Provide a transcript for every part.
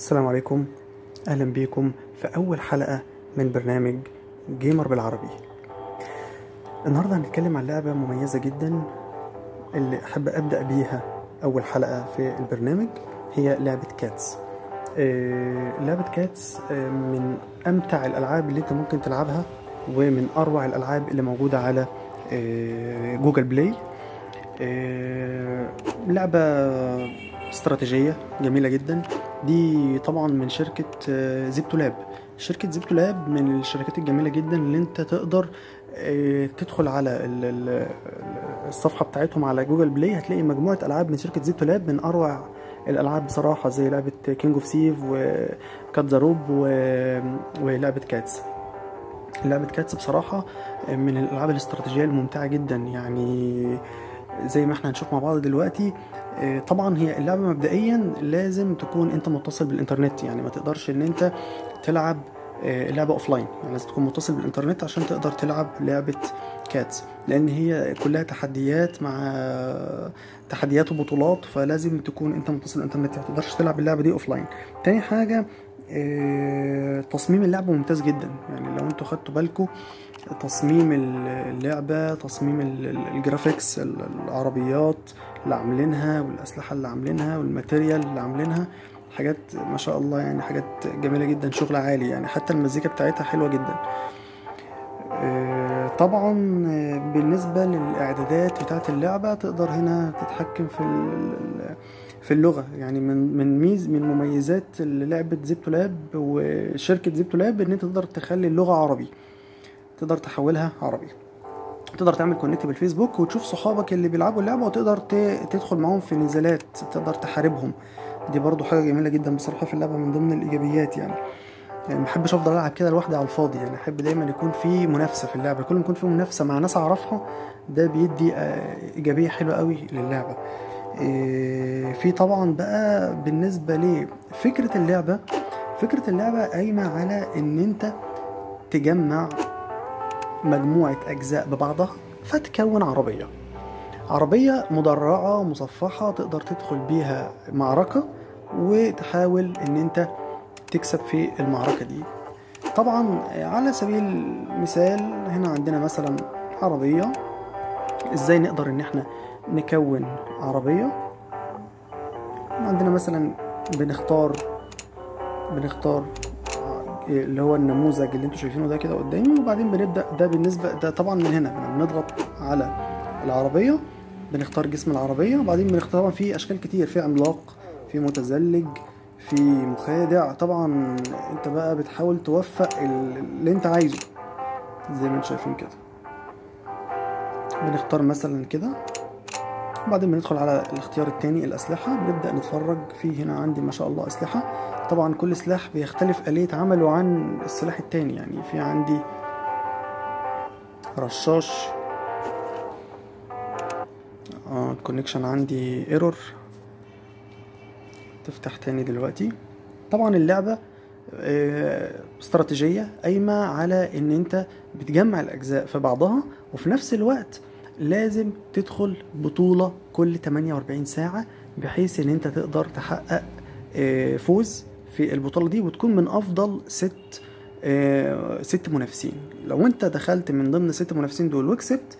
السلام عليكم. أهلا بيكم في أول حلقة من برنامج Gamer بالعربي. النهارده هنتكلم عن لعبة مميزة جدا اللي أحب أبدأ بيها أول حلقة في البرنامج هي لعبة CATS. آه، لعبة CATS آه، من أمتع الألعاب اللي أنت ممكن تلعبها ومن أروع الألعاب اللي موجودة على آه، Google Play. لعبة استراتيجية جميلة جدا. دي طبعا من شركة آه، ZeptoLab. شركة ZeptoLab من الشركات الجميلة جدا اللي انت تقدر آه، تدخل على ال- ال- الصفحة بتاعتهم على Google Play. هتلاقي مجموعة ألعاب من شركة ZeptoLab من أروع الألعاب بصراحة زي لعبة King of Thieves و Cut the Rope ولعبة CATS لعبة CATS بصراحة من الألعاب الاستراتيجية الممتعة جدا. يعني زي ما إحنا هنشوف مع بعض دلوقتي آه، طبعا هي اللعبة مبدئيا لازم تكون أنت متصل بالإنترنت. يعني ما تقدرش إن أنت تلعب آه، اللعبة offline. يعني لازم تكون متصل بالإنترنت عشان تقدر تلعب لعبة CATS. لأن هي كلها تحديات مع تحديات وبطولات فلازم تكون أنت متصل بالإنترنت. ما تقدرش تلعب اللعبة دي offline. تاني حاجة آه، تصميم اللعبة ممتاز جدا. يعني لو أنتوا خدتوا بالكم تصميم اللعبة تصميم ال- ال- ال graphics ال- العربيات اللي عاملينها والأسلحة اللي عاملينها وال material اللي عاملينها. حاجات ما شاء الله يعني حاجات جميلة جدا شغل عالي يعني حتى المزيكا بتاعتها حلوة جدا. آه، طبعا آه، بالنسبة للإعدادات بتاعت اللعبة تقدر هنا تتحكم في في اللغة. يعني من من ميز من مميزات لعبة ZeptoLab وشركة ZeptoLab إن أنت تقدر تخلي اللغة عربي. تقدر تحولها عربي. تقدر تعمل كونكت بالفيسبوك وتشوف صحابك اللي بيلعبوا اللعبة وتقدر تدخل معاهم في نزالات تقدر تحاربهم. دي برضو حاجة جميلة جدا بصراحة في اللعبة من ضمن الإيجابيات يعني. يعني محبش أفضل ألعب كده لوحدي على الفاضي يعني. أحب دايما يكون في منافسة في اللعبة. كل ما يكون في منافسة مع ناس أعرفها ده بيدي آه، إيجابية حلوة قوي للعبة. إيه، في طبعا بقى بالنسبة لفكره اللعبة فكرة اللعبة قايمة على إن أنت تجمع مجموعة أجزاء ببعضها فتكون عربية. عربية مدرعة مصفحة تقدر تدخل بيها معركة وتحاول إن أنت تكسب في المعركة دي. طبعا على سبيل المثال هنا عندنا مثلا عربية. إزاي نقدر إن إحنا نكون عربية؟ عندنا مثلا بنختار بنختار اللي هو النموذج اللي أنتوا شايفينه ده كده قدامي وبعدين بنبدأ ده بالنسبة ده طبعا من هنا بنضغط على العربية بنختار جسم العربية وبعدين بنختار طبعا في أشكال كتير في عملاق في متزلج في مخادع. طبعا انت بقى بتحاول توفق ال- اللي انت عايزه زي ما أنتم شايفين كده. بنختار مثلا كده. وبعدين بندخل على الاختيار التاني الأسلحة بنبدأ نتفرج في هنا عندي ما شاء الله أسلحة. طبعا كل سلاح بيختلف آلية عمله عن السلاح التاني يعني في عندي رشاش آه ال connection عندي error تفتح تاني دلوقتي. طبعا اللعبة آه، استراتيجية قايمة على إن أنت بتجمع الأجزاء في بعضها وفي نفس الوقت لازم تدخل بطولة كل 48 ساعة بحيث إن أنت تقدر تحقق آه، فوز في البطولة دي وتكون من أفضل ست آه، ست منافسين. لو أنت دخلت من ضمن ست منافسين دول وكسبت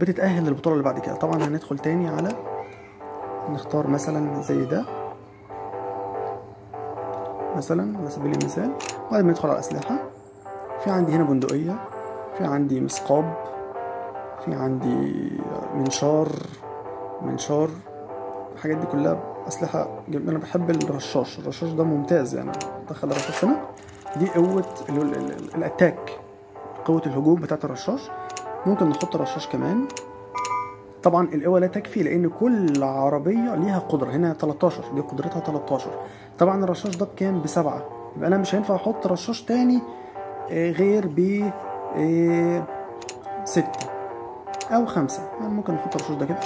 بتتأهل للبطولة اللي بعد كده. طبعا هندخل تاني على نختار مثلا زي ده. مثلا على سبيل المثال وبعدين ندخل على الأسلحة في عندي هنا بندقية في عندي مسقاب. في عندي منشار منشار الحاجات دي كلها أسلحة أنا بحب الرشاش الرشاش ده ممتاز يعني. دخل الرشاش هنا دي قوة ال- ال- ال- الأتاك قوة الهجوم بتاعت الرشاش. ممكن نحط رشاش كمان. طبعا القوة لا تكفي لأن كل عربية ليها قدرة. هنا 13 دي قدرتها 13 طبعا الرشاش ده بكام؟ بسبعة. يبقى أنا مش هينفع أحط رشاش تاني آه، غير ب آه، ستة. أو خمسة. يعني ممكن نحط الرشاش ده كده.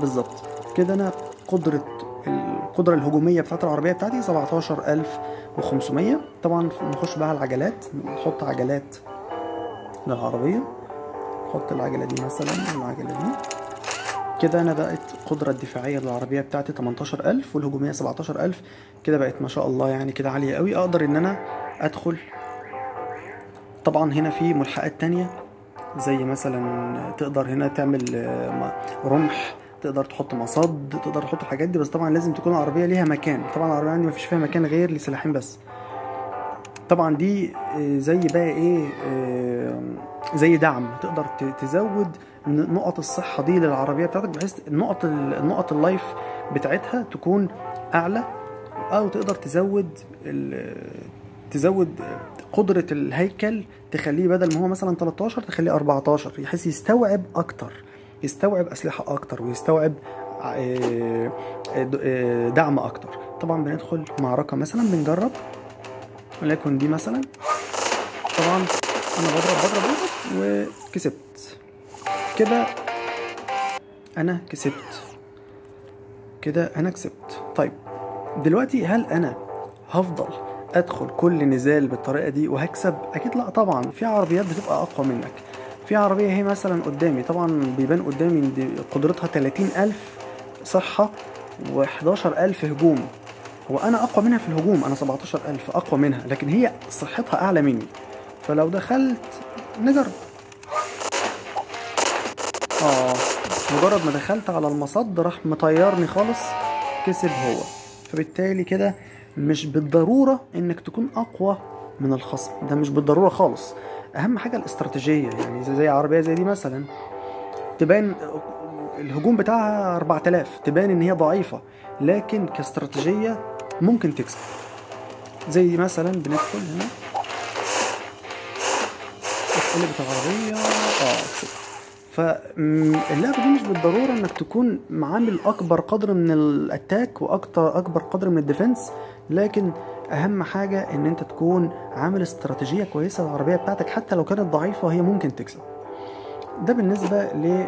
بالظبط. كده أنا قدرة القدرة الهجومية بتاعت العربية بتاعتي 17500 طبعا نخش بقى على العجلات. نحط عجلات للعربية. نحط العجلة دي مثلا العجلة دي. كده أنا بقت القدرة الدفاعية للعربية بتاعتي 18000 والهجومية 17000 كده بقت ما شاء الله يعني كده عالية قوي. أقدر إن أنا أدخل. طبعا هنا في ملحقات تانية. زي مثلا تقدر هنا تعمل آه، رمح تقدر تحط مصد تقدر تحط الحاجات دي بس طبعا لازم تكون العربية ليها مكان. طبعا العربية عندي مفيش فيها مكان غير لسلاحين بس. طبعا دي آه، زي بقى إيه آه، زي دعم. تقدر تزود نقط الصحة دي للعربية بتاعتك بحيث ال- النقط اللايف بتاعتها تكون أعلى أو تقدر تزود تزود قدرة الهيكل تخليه بدل ما هو مثلا 13 تخليه 14 بحيث يستوعب أكتر يستوعب أسلحة أكتر ويستوعب آه، آه، دعم أكتر. طبعا بندخل معركة مثلا بنجرب. وليكن دي مثلا. طبعا أنا بضرب بضرب بضرب وكسبت. كده أنا كسبت. كده أنا كسبت. طيب دلوقتي هل أنا هفضل أدخل كل نزال بالطريقة دي وهكسب؟ أكيد لا طبعا. في عربيات بتبقى أقوى منك. في عربية هي مثلا قدامي. طبعا بيبان قدامي قدرتها 30000 صحة و11000 هجوم. هو أنا أقوى منها في الهجوم. أنا 17000 أقوى منها لكن هي صحتها أعلى مني. فلو دخلت نجرب. آه مجرد ما دخلت على المصد راح مطيرني خالص كسب هو. فبالتالي كده مش بالضرورة إنك تكون أقوى من الخصم. ده مش بالضرورة خالص. أهم حاجة الاستراتيجية يعني زي, عربية زي دي مثلا تبان الهجوم بتاعها 4000 تبان إن هي ضعيفة لكن كاستراتيجية ممكن تكسب. زي مثلا بندخل هنا. اتقلبت العربية. آه كسبت فاللعبة دي مش بالضرورة إنك تكون عامل أكبر قدر من ال attack وأكتر أكبر قدر من ال defense لكن أهم حاجة إن أنت تكون عامل استراتيجية كويسة للعربية بتاعتك حتى لو كانت ضعيفة هي ممكن تكسب. ده بالنسبة ل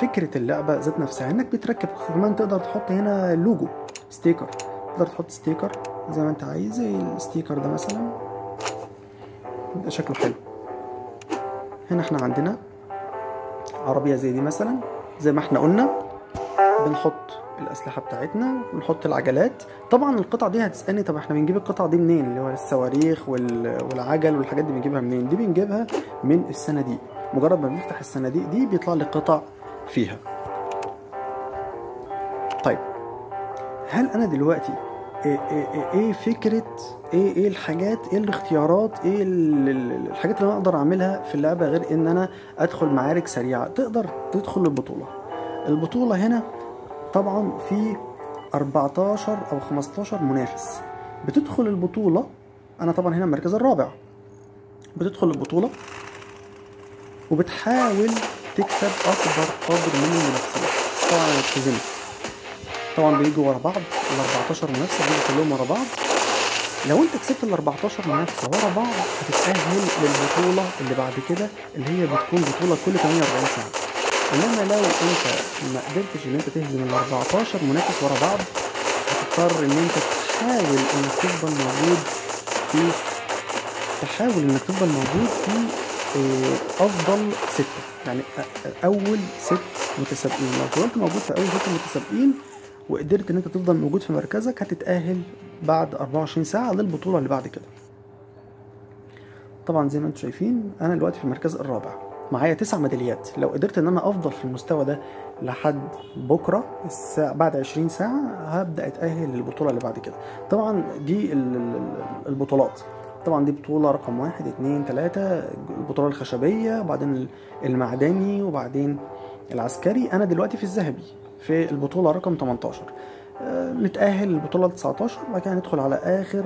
فكرة اللعبة ذات نفسها. إنك بتركب كمان تقدر تحط هنا logo sticker تقدر تحط sticker زي ما أنت عايز. زي ال sticker ده مثلا ده شكله حلو. هنا إحنا عندنا عربية زي دي مثلا زي ما إحنا قلنا. بنحط الأسلحة بتاعتنا ونحط العجلات. طبعا القطع دي هتسألني طب إحنا بنجيب القطع دي منين؟ اللي هو الصواريخ وال- والعجل والحاجات دي بنجيبها منين؟ دي بنجيبها من الصناديق. مجرد ما بنفتح الصناديق دي بيطلع لي قطع فيها. طيب هل أنا دلوقتي إيه, إيه, إيه, إيه فكرة إيه إيه الحاجات إيه الاختيارات إيه ال- ال- الحاجات اللي أنا أقدر أعملها في اللعبة غير إن أنا أدخل معارك سريعة؟ تقدر تدخل البطوله البطولة هنا طبعا في 14 أو 15 منافس. بتدخل البطولة أنا طبعا هنا المركز الرابع. بتدخل البطولة وبتحاول تكسب أكبر قدر من المنافسين. طبعا أنا طبعا بيجوا ورا بعض ال 14 منافسه بيجوا كلهم ورا بعض. لو أنت كسبت ال 14 منافسه ورا بعض هتتأهل للبطولة اللي بعد كده اللي هي بتكون بطولة كل 48 ساعة. إنما لو أنت ما قدرتش إن أنت تهزم ال 14 منافس ورا بعض هتضطر إن أنت تحاول إنك تفضل موجود في تحاول إنك تفضل موجود في آه، أفضل ستة. يعني أ- أ- أول ست متسابقين. لو فضلت موجود في أول ست متسابقين وقدرت إن أنت تفضل موجود في مركزك هتتأهل بعد 24 ساعة للبطولة اللي بعد كده. طبعا زي ما أنتم شايفين أنا دلوقتي في المركز الرابع. معايا تسع ميداليات. لو قدرت إن أنا أفضل في المستوى ده لحد بكرة الساعة بعد 20 ساعة هبدأ أتأهل للبطولة اللي بعد كده. طبعا دي ال- ال- ال- البطولات. طبعا دي بطولة رقم واحد اتنين تلاتة البطولة الخشبية وبعدين المعدني وبعدين العسكري. أنا دلوقتي في الذهبي في البطولة رقم 18 آه، نتأهل للبطولة 19 وبعد كده ندخل على آخر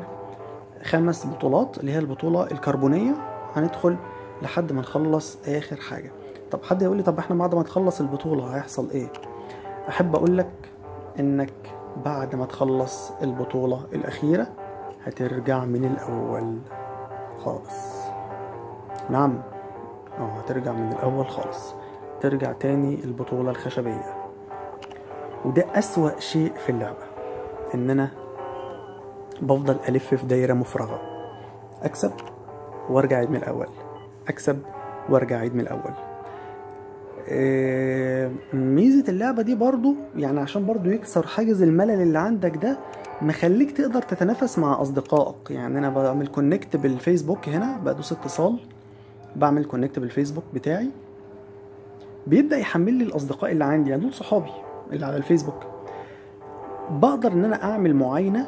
خمس بطولات اللي هي البطولة الكربونية. هندخل لحد ما نخلص آخر حاجة. طب حد يقول لي طب إحنا بعد ما تخلص البطولة هيحصل إيه؟ أحب أقول لك إنك بعد ما تخلص البطولة الأخيرة هترجع من الأول خالص. نعم. آه هترجع من الأول خالص. ترجع تاني البطولة الخشبية. وده أسوأ شيء في اللعبة إن أنا بفضل ألف في دايرة مفرغة. أكسب وأرجع من الأول. أكسب وأرجع أعيد من الأول. آه، ميزة اللعبة دي برضو يعني عشان برضو يكسر حاجز الملل اللي عندك ده مخليك تقدر تتنافس مع أصدقائك. يعني أنا بعمل connect بالفيسبوك هنا بدوس اتصال بعمل connect بالفيسبوك بتاعي. بيبدأ يحمل لي الأصدقاء اللي عندي يعني دول صحابي اللي على الفيسبوك. بقدر إن أنا أعمل معاينة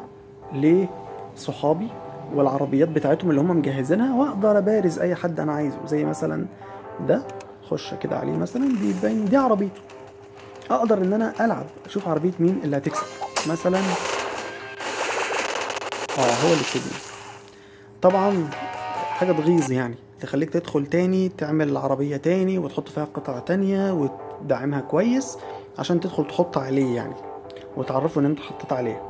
لصحابي والعربيات بتاعتهم اللي هم مجهزينها واقدر أبارز أي حد أنا عايزه. زي مثلا ده خش كده عليه مثلا بيبين دي عربيته. أقدر إن أنا ألعب أشوف عربية مين اللي هتكسب. مثلا آه هو اللي كسبني طبعا حاجة تغيظ يعني تخليك تدخل تاني تعمل عربيه تاني وتحط فيها قطع تانية وتدعمها كويس عشان تدخل تحط عليه يعني وتعرفه إن أنت حطيت عليه.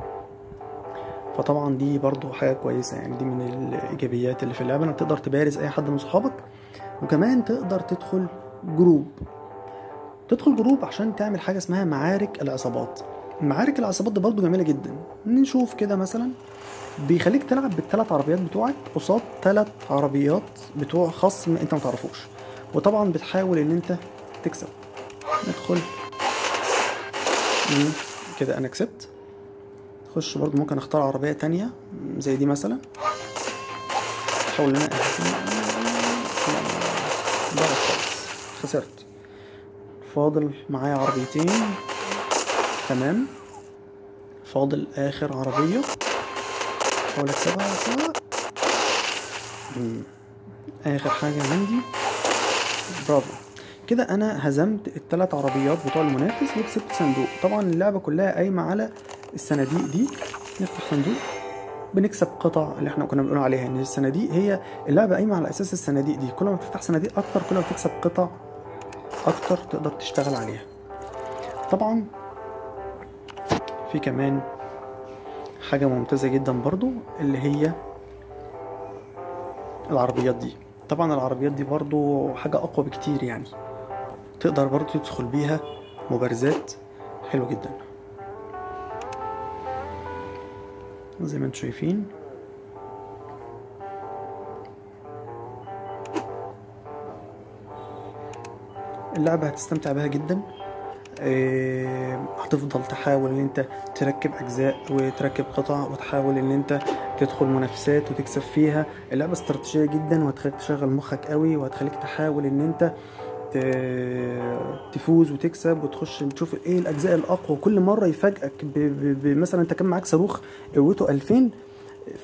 فطبعا دي برضو حاجة كويسة يعني دي من الإيجابيات اللي في اللعبة إنك تقدر تبارز أي حد من صحابك وكمان تقدر تدخل group. تدخل group عشان تعمل حاجة اسمها معارك العصابات. معارك العصابات دي برضو جميلة جدا. نشوف كده مثلا بيخليك تلعب بالثلاث عربيات بتوعك قصاد ثلاث عربيات بتوع خصم أنت ما تعرفوش. وطبعا بتحاول إن أنت تكسب. ندخل. كده أنا كسبت. اخش برضو ممكن اختار عربية تانية زي دي مثلا احاول ان أنا خالص خسرت فاضل معايا عربيتين تمام فاضل اخر عربية احاول اكسبها اكسبها. اخر حاجة عندي برافو كده أنا هزمت الثلاث عربيات بتوع المنافس وكسبت صندوق طبعا اللعبة كلها قايمة على الصناديق دي نفتح صندوق بنكسب قطع اللي إحنا كنا بنقول عليها ان الصناديق هي اللعبة قايمة على أساس الصناديق دي كل ما بتفتح صناديق أكتر كل ما بتكسب قطع أكتر تقدر تشتغل عليها. طبعا في كمان حاجة ممتازة جدا برضو اللي هي العربيات دي. طبعا العربيات دي برضو حاجة أقوى بكتير يعني تقدر برضو تدخل بيها مبارزات حلو جدا. زي ما أنتم شايفين. اللعبة هتستمتع بيها جدا. آه، هتفضل تحاول إن أنت تركب أجزاء وتركب قطع وتحاول إن أنت تدخل منافسات وتكسب فيها. اللعبة استراتيجية جدا وهتخليك تشغل مخك قوي وهتخليك تحاول إن أنت تفوز وتكسب وتخش تشوف إيه الأجزاء الأقوى. كل مرة يفاجئك مثلا أنت كان معاك صاروخ قوته 2000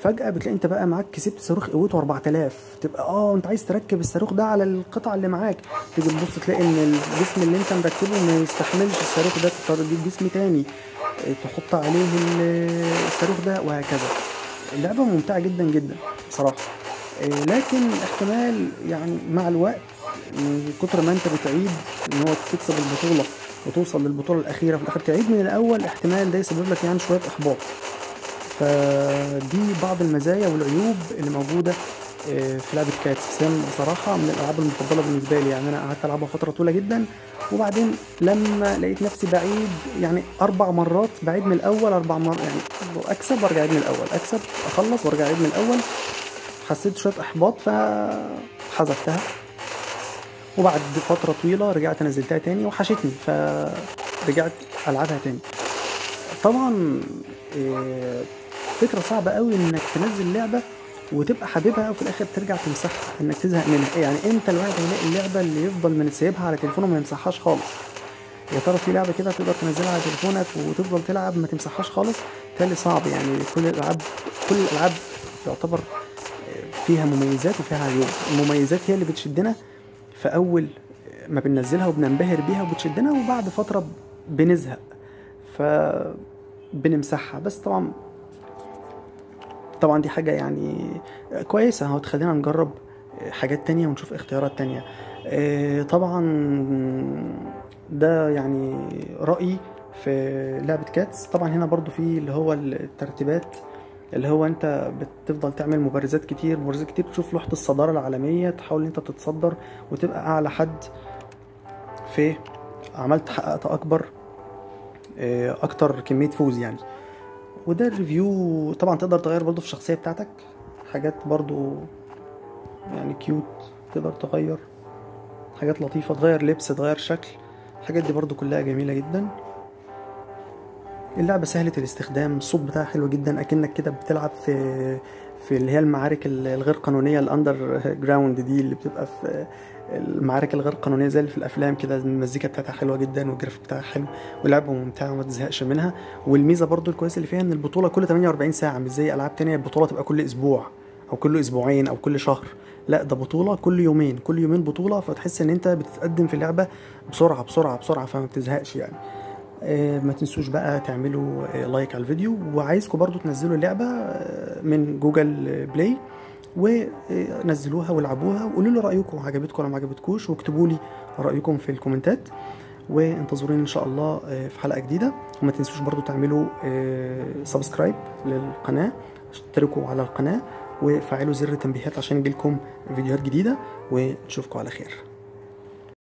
فجأة بتلاقي أنت بقى معاك كسبت صاروخ قوته 4000 تبقى آه أنت عايز تركب الصاروخ ده على القطع اللي معاك. تيجي تبص تلاقي إن الجسم اللي أنت مركبه ما يستحملش الصاروخ ده تضطر تجيب جسم تاني آه، تحط عليه ال- الصاروخ ده وهكذا. اللعبة ممتعة جدا جدا بصراحة. آه، لكن احتمال يعني مع الوقت من كتر ما انت بتعيد إن هو تكسب البطولة وتوصل للبطولة الأخيرة. في الآخر تعيد من الأول احتمال ده يسبب لك يعني شوية إحباط. فدي بعض المزايا والعيوب اللي موجودة آه، في لعبة كاتس سام بصراحة من الألعاب المفضلة بالنسبة لي. يعني أنا قعدت ألعبها فترة طويلة جدا وبعدين لما لقيت نفسي بعيد يعني أربع مرات بعيد من الأول أربع مرات يعني أكسب وأرجع أعيد من الأول. أكسب أخلص وأرجع أعيد من الأول. حسيت شوية إحباط فحذفتها. وبعد فترة طويلة رجعت نزلتها تاني وحشتني فرجعت ألعبها تاني. طبعا آه، فكرة صعبة قوي إنك تنزل لعبة وتبقى حاببها وفي الآخر ترجع تمسحها إنك تزهق منها. يعني إمتى الواحد هيلاقي اللعبة اللي يفضل من سايبها على تليفونه وما يمسحهاش خالص؟ يا ترى في لعبة كده تقدر تنزلها على تليفونك وتفضل تلعب ما تمسحهاش خالص؟ تالي صعب يعني كل الألعاب كل الألعاب يعتبر آه، فيها مميزات وفيها عيوب. المميزات هي اللي بتشدنا في أول ما بننزلها وبننبهر بيها وبتشدنا وبعد فترة بنزهق فبنمسحها بس طبعا طبعا دي حاجة يعني كويسة أهو تخلينا نجرب حاجات تانية ونشوف اختيارات تانية. آه، طبعا ده يعني رأيي في لعبة كاتس. طبعا هنا برضو في اللي هو الترتيبات اللي هو انت بتفضل تعمل مبارزات كتير مبارزات كتير تشوف لوحة الصدارة العالمية تحاول إن انت تتصدر وتبقى أعلى حد في عملت حققت أكبر آه، أكتر كمية فوز يعني. وده ال review طبعا تقدر تغير برضو في الشخصية بتاعتك. حاجات برضو يعني cute تقدر تغير. حاجات لطيفة تغير لبس تغير شكل. الحاجات دي برضو كلها جميلة جدا. اللعبة سهلة الاستخدام الصوت بتاعها حلو جدا أكنك كده بتلعب في في اللي هي المعارك الغير قانونية ال underground دي اللي بتبقى في المعارك الغير قانونية زي اللي في الأفلام كده المزيكا بتاعتها حلوة جدا والجرافيك بتاعها حلو ولعبة ممتعة وما تزهقش منها. والميزة برضو الكويسة اللي فيها إن البطولة كل 48 ساعة مش زي ألعاب تانية البطولة تبقى كل أسبوع أو كل أسبوعين أو كل شهر. لا ده بطولة كل يومين كل يومين بطولة فتحس إن أنت بتتقدم في اللعبة بسرعة بسرعة بسرعة فما بتزهقش يعني. ما تنسوش بقى تعملوا آه، like على الفيديو. وعايزكم برضو تنزلوا اللعبة آه، من جوجل بلاي ونزلوها والعبوها وقولوا لي رأيكم. عجبتكم ولا ما عجبتكوش؟ واكتبوا لي رأيكم في الكومنتات. وانتظروني إن شاء الله آه، في حلقة جديدة. وما تنسوش برضو تعملوا subscribe للقناة اشتركوا على القناة وفعلوا زر التنبيهات عشان يجيلكم فيديوهات جديدة. ونشوفكم على خير.